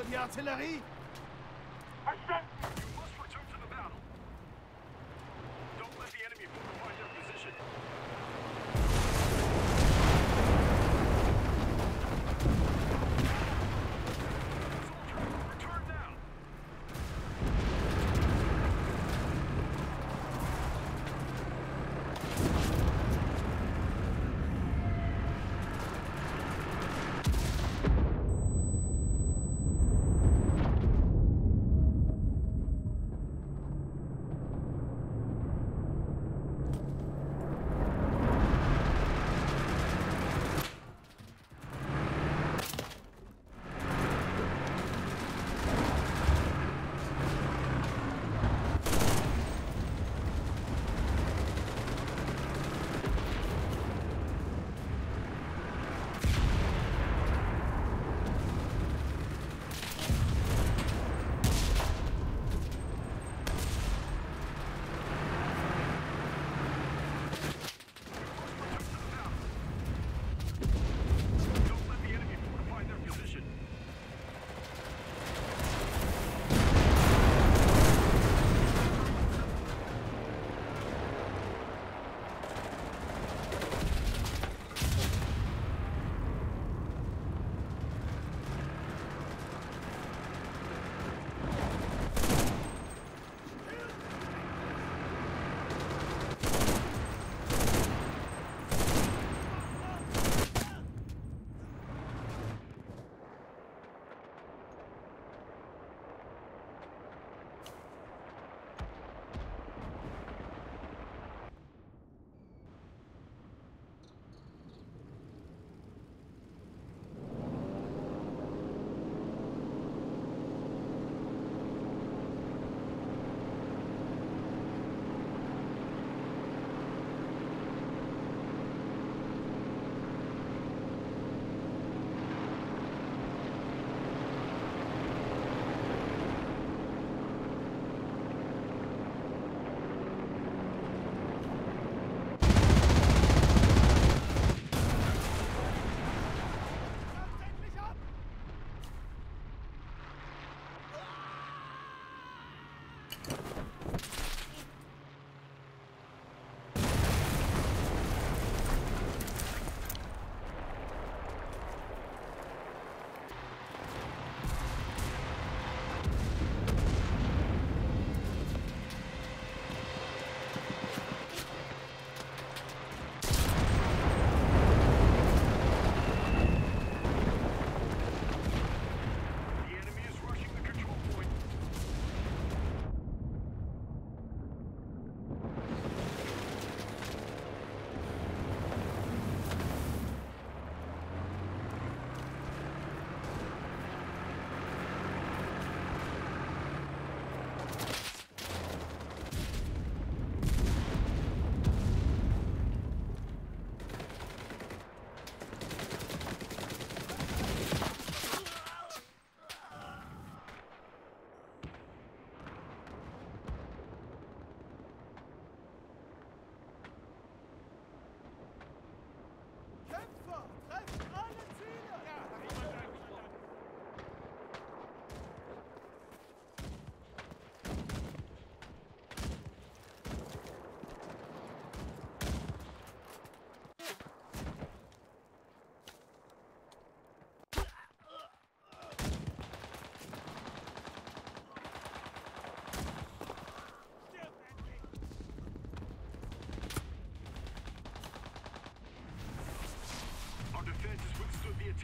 Rufe die Artillerie! Verstanden!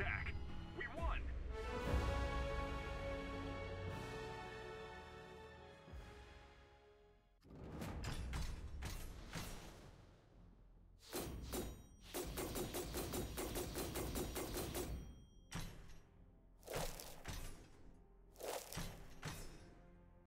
attack.